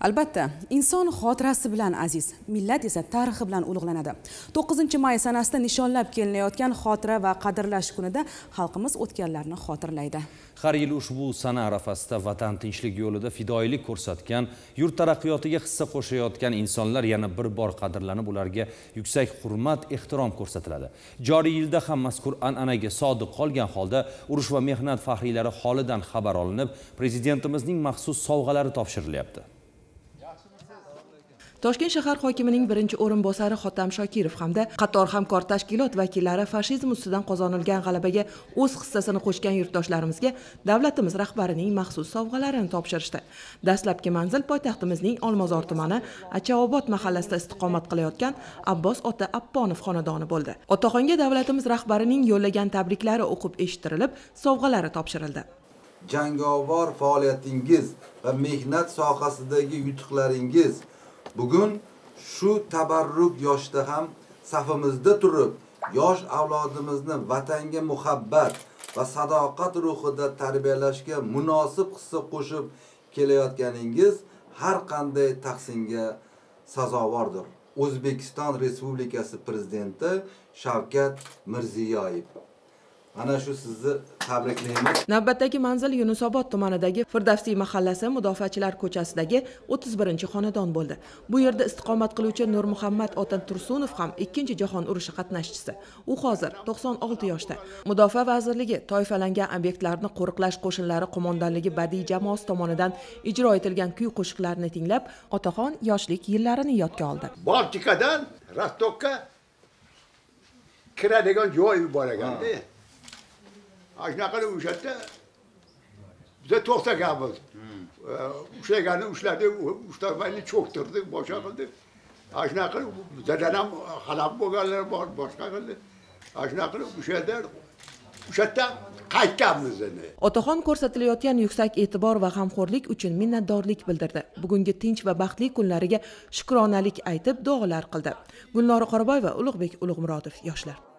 albatta inson xotirasi bilan aziz millat esa tarixi bilan ulug'lanadi. To'qqizinchi may sanasida nishonlab kelinayotgan xotira va qadrlash kunida xalqimiz o'tganlarni xotirlaydi. Har yil ushbu sana arafasida vatan tinchlik yo'lida fidoyilik ko'rsatgan yurt taraqqiyotiga hissa qo'shayotgan insonlar yana bir bor qadrlanib ularga yuksak hurmat ehtirom ko'rsatiladi. Joriy yilda ham mazkur an'anaga sodiq qolgan holda urush va mehnat faxriylari holidan xabar olinib prezidentimizning maxsus sovg'alari topshirilyapti. Toshkent shahar hokimining birinchi o'rinbosari hotam shokirov hamda qator hamkor tashkilot vakillari fashizm ustidan qozonilgan g'alabaga o'z hissasini qo'shgan yurtdoshlarimizga davlatimiz rahbarining maxsus sovg'alarini topshirishdi. Dastlabki manzil poytaxtimizning olmazor tumani achaobod mahallasida istiqomat qilayotgan abbos ota apponov xonadoni bo'ldi. Otaxonga davlatimiz rahbarining yo'llagan tabriklari o'qib eshittirilib sovg'alari topshirildi. Jangovar faoliyatingiz va mehnat sohasidagi yutuqlaringiz. Bugun shu tabarruk yoshda ham safimizda turib yosh avlodimizni vatanga muhabbat va sadoqat ruhida tarbiyalashga munosib hissa qo'shib kelayotganingiz har qanday tahsinga sazovordir. O'zbekiston respublikasi prezidenti shavkat mirziyoyev. Ana shu sizni tabriklaymiz. Navbatdagi manzil yunusobod tumanidagi firdavsiy mahallasi mudofaachilar ko'chasidagi 31 xonadon bo'ldi. Bu yerda istiqomat qiluvchi nurmuhammad ota tursunov ham ikkinchi jahon urushi qatnashchisi. U hozir 96 yoshda. Mudofaa vazirligi toifalangan obyektlarni qo'riqlash qo'shinlari qo'mondonligi badiiy jamoasi tomonidan ijro etilgan kuy qo'shiqlarni tinglab otaxon yoshlik yillarini yodga oldi. Baltikadan rostokka kiradigan joy bor ekanda shunaqa qilib o'sha yerda biza to'xtaganmiz ushlaganni ushladik ushlamayni cho'ktirdik boshqa qildik shunaqa qilib bizadan ham halok bo'lganlar bor boshqa qildi shunaqa qilib o'sha yerda o'sha yerdan qaytganmiz endi otaxon ko'rsatilayotgan yuksak e'tibor va g'amxo'rlik uchun minnatdorlik bildirdi. Bugungi tinch va baxtli kunlariga shukronalik aytib duolar qildi. Gulnora qoraboyeva ulug'bek ulug'murodov yoshlar